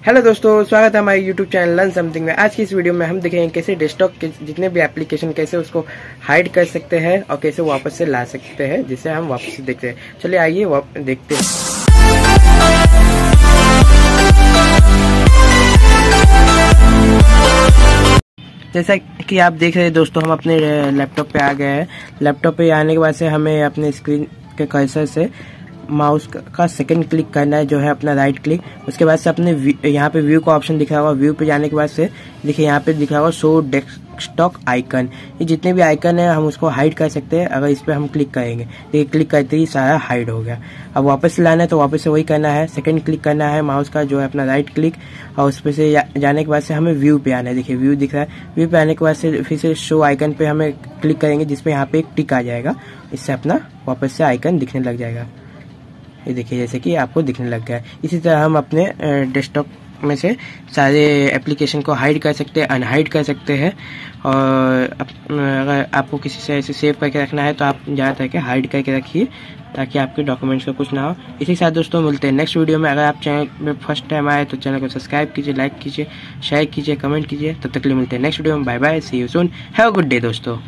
Hello दोस्तों, स्वागत है हमारे यूट्यूब चैनल लर्न समथिंग में। आज की इस वीडियो में हम देखेंगे कैसे डेस्कटॉप के जितने भी एप्लीकेशन कैसे उसको हाइड कर सकते हैं और कैसे वापस से ला सकते हैं, जिसे हम वापस से देखते हैं। चलिए आइए देखते हैं। जैसा कि आप देख रहे हैं दोस्तों, हम अपने लैपटॉप पे आ गए हैं। लैपटॉप पे आने के बाद से हमें अपने स्क्रीन के कर्सर से माउस का सेकंड क्लिक करना है, जो है अपना राइट क्लिक उसके बाद से अपने यहाँ पे व्यू का ऑप्शन दिख रहा होगा। व्यू पे जाने के बाद से, देखिए यहाँ पे दिख रहा होगा शो डेस्कटॉप आइकन ये जितने भी आइकन है, हम उसको हाइड कर सकते हैं, अगर इस पर हम क्लिक करेंगे। देखिए क्लिक करते ही सारा हाइड हो गया। अब वापस से लाना है तो वापस से वही करना है। सेकेंड क्लिक करना है माउस का जो है अपना राइट क्लिक और उस पर से जाने के बाद से हमें व्यू पे आना है। देखिए व्यू दिख रहा है। व्यू पे आने के बाद से फिर से शो आइकन पे हमें क्लिक करेंगे जिसपे यहाँ पे एक टिक आ जाएगा। इससे अपना वापस से आइकन दिखने लग जाएगा। ये देखिए, जैसे कि आपको दिखने लग गया है। इसी तरह हम अपने डेस्कटॉप में से सारे एप्लीकेशन को हाइड कर सकते हैं अनहाइड कर सकते हैं। और अगर आपको किसी से ऐसे सेव करके रखना है तो आप ज़्यादा करके हाइड करके रखिए, ताकि आपके डॉक्यूमेंट्स को कुछ ना हो। इसी के साथ दोस्तों, मिलते हैं नेक्स्ट वीडियो में। अगर आप चैनल में फ़र्स्ट टाइम आए तो चैनल को सब्सक्राइब कीजिए लाइक कीजिए शेयर कीजिए कमेंट कीजिए। तब तक लिए मिलते हैं नेक्स्ट वीडियो में। Bye bye see you soon have a good day दोस्तों।